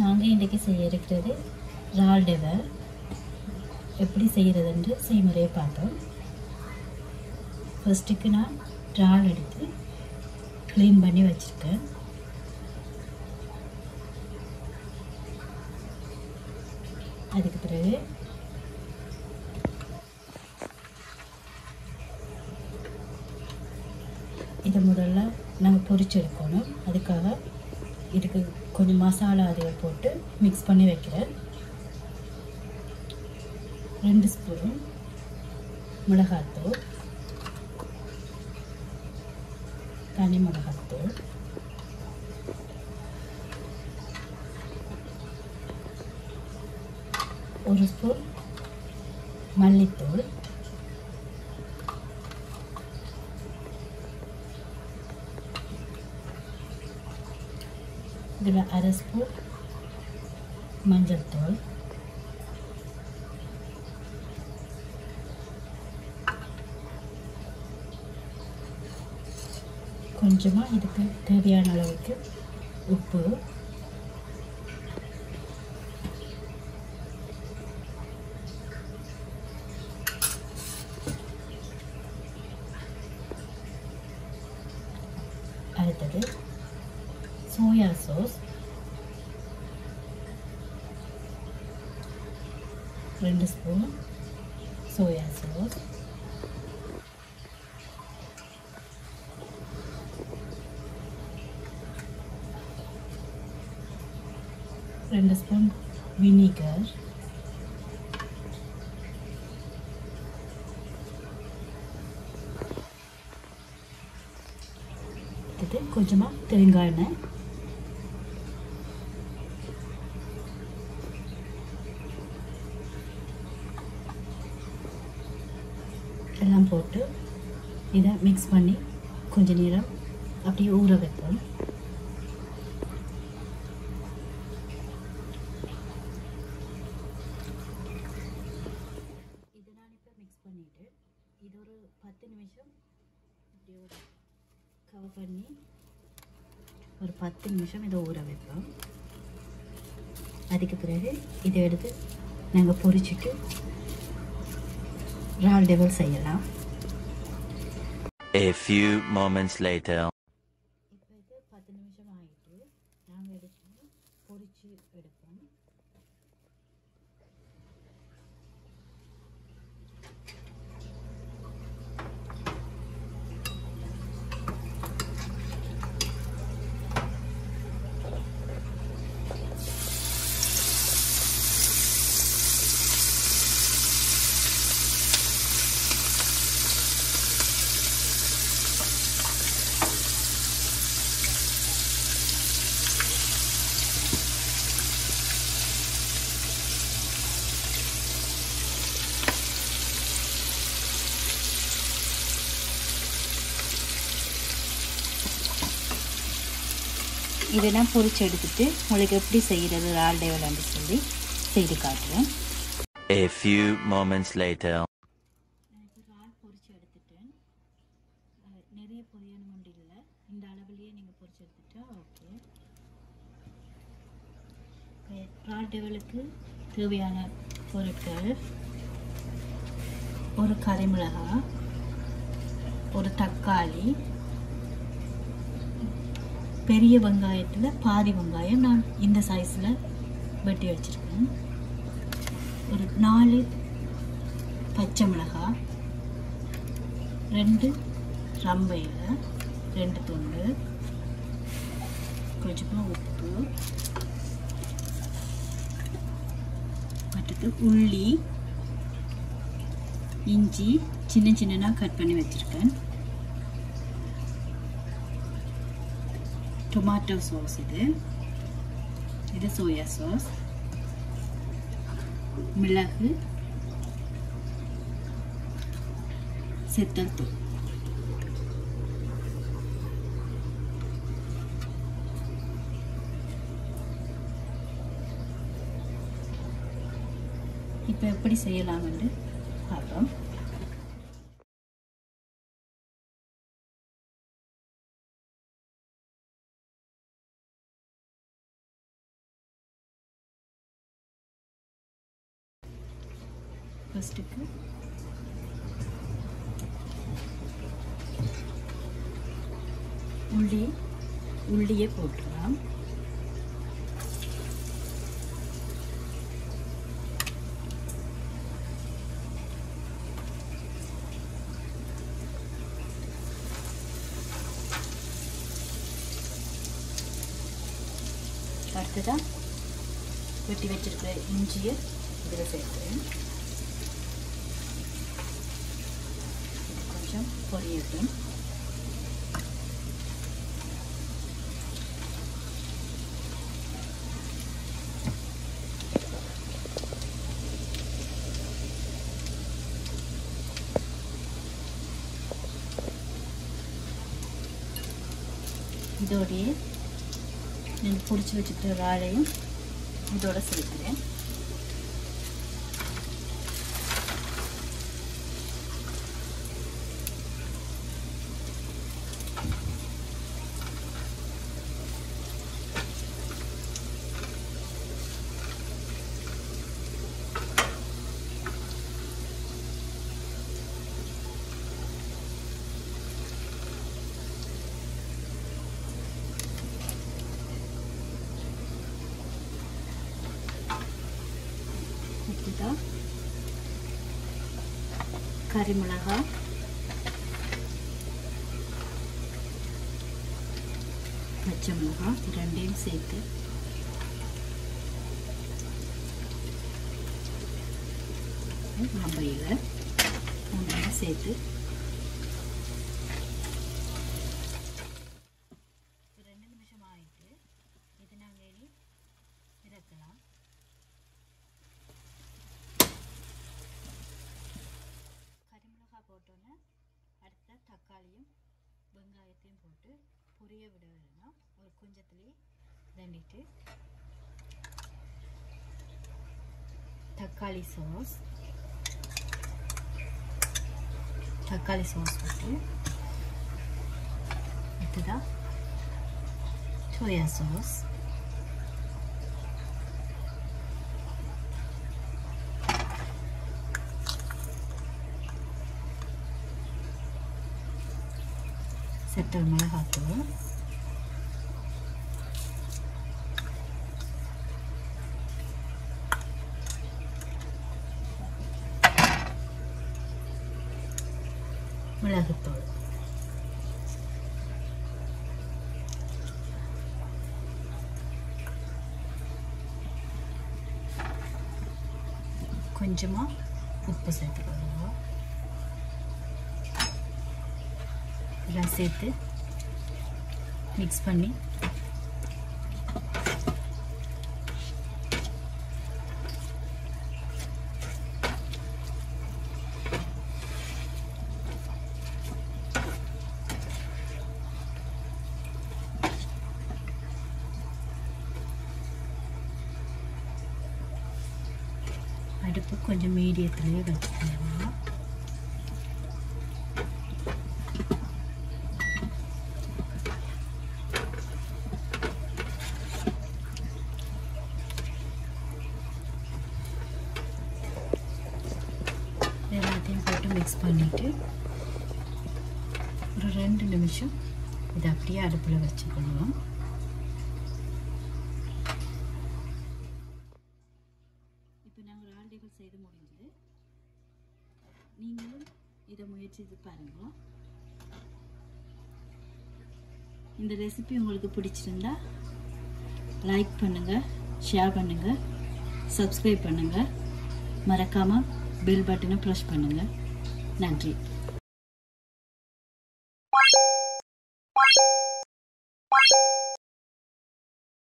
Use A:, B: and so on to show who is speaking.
A: நாங்கள் இன்றைக்கி செய்ய இருக்கிறது இறால் டெவர் எப்படி செய்கிறதுன்று செய்முறையை பார்த்தோம். ஃபஸ்ட்டுக்கு நான் இறால் எடுத்து க்ளீன் பண்ணி வச்சுருக்கேன். அதுக்கு பிறகு இதை முதல்ல நாங்கள் பொரிச்சு எடுக்கணும். அதுக்காக இதுக்கு கொஞ்சம் மசாலா அதில் போட்டு மிக்ஸ் பண்ணி வைக்கிறேன். ரெண்டு ஸ்பூன் மிளகாத்தூள். தனி மிளகாத்தூள். ஒரு ஸ்பூன் மல்லித்தூள். இதில் அரை ஸ்பூன் மஞ்சள் தூள் கொஞ்சமாக இதுக்கு தேவையான அளவுக்கு உப்பு சோயா சாஸ் ரெண்டு ஸ்பூன் சோயா சாஸ் ரெண்டு ஸ்பூன் வினிகர் இது கொஞ்சமாக எல்லாம் போட்டு இதை மிக்ஸ் பண்ணி கொஞ்சம் நேரம் அப்படியே ஊற வைப்போம். இதை நான் இப்போ மிக்ஸ் பண்ணிவிட்டு இது ஒரு பத்து நிமிஷம் இப்படி ஒரு கவர் பண்ணி ஒரு பத்து நிமிஷம் இதை ஊற வைப்போம். அதுக்கு பிறகு இதை எடுத்து நாங்கள் பொரிச்சிட்டு இறால் டெவல் செய்யலாம்
B: A few moments later.
A: இதை நான் பொரிச்சு எடுத்துட்டு உங்களுக்கு எப்படி செய்கிறது இறால் டெவல்னு சொல்லி செய்து காட்டுறேன்
B: A few moments later.
A: பொரிச்சு எடுத்துட்டேன் நிறைய பொரியணும் ஒன்று இல்லை இந்த அளவுலேயே நீங்கள் பொரிச்சு எடுத்துட்டா ஓகே டெவலுக்கு தேவையான பொருட்கள் ஒரு கறிமிளகாய் ஒரு தக்காளி பெரிய வெங்காயத்தில் பாதி வெங்காயம் நான் இந்த சைஸில் வெட்டி வச்சுருக்கேன். ஒரு நாலு பச்சை மிளகாய் ரெண்டு ரம்பையில் ரெண்டு துண்டு கொஞ்சமாக உப்பு அடுத்து உள்ளி இஞ்சி சின்ன சின்னதாக கட் பண்ணி வச்சுருக்கேன். டொமாட்டோ சாஸ் இது. இது சோயா சாஸ் மிளகு. செத்தல் தூள். இப்போ எப்படி செய்யலாம்னு பார்ப்போம். ஃபஸ்ட்டுக்கு உள்ளி உள்ளியை போட்டுடலாம். அடுத்ததாக வெட்டி வச்சிருக்கிற இஞ்சியை இதில் சேர்க்குறேன். கொஞ்சம் பொரியட்டும் இதோடைய நான் பிடிச்சி வச்சுக்கிற வாழையும் இதோட சேர்க்குறேன் உப்புதா கறி மிளகா பச்சை மிளகா ரெண்டையும் சேர்த்து மாம்பையில் மூணையும் சேர்த்து ரெண்டு நிமிஷம் ஆயிட்டு இது நாங்கள் இனி இறக்கலாம் கறிமிளகா போட்டோன்னே அடுத்த தக்காளியும் வெங்காயத்தையும் போட்டு பொரிய விட வேணும். ஒரு கொஞ்சத்துலேயே தண்டிட்டு தக்காளி சாஸ் தக்காளி சாஸ் போட்டு அடுத்ததாக சோயா சாஸ் செத்தல் மிளகாத்தூள் மிளகுத்தூள் கொஞ்சமாக உப்பு சேர்த்துக்கொள்ளுவோம் இதெல்லாம் சேர்த்து மிக்ஸ் பண்ணி அடுப்பு கொஞ்சம் மீடியத்துலேயே வச்சுக்கலாம் எல்லாத்தையும் போட்டு மிக்ஸ் பண்ணிவிட்டு ஒரு ரெண்டு நிமிஷம் இதை அப்படியே அடுப்பில் வச்சுக்கணும் இப்போ நாங்கள் ரால்டிகள் செய்து முடிஞ்சது. நீங்களும் இதை முயற்சித்து பாருங்கள் இந்த ரெசிபி உங்களுக்கு பிடிச்சிருந்தா லைக் பண்ணுங்கள் ஷேர் பண்ணுங்கள் சப்ஸ்கிரைப் பண்ணுங்கள் மறக்காமல் பெல் பட்டனை ப்ரெஸ் பண்ணுங்கள் நன்றி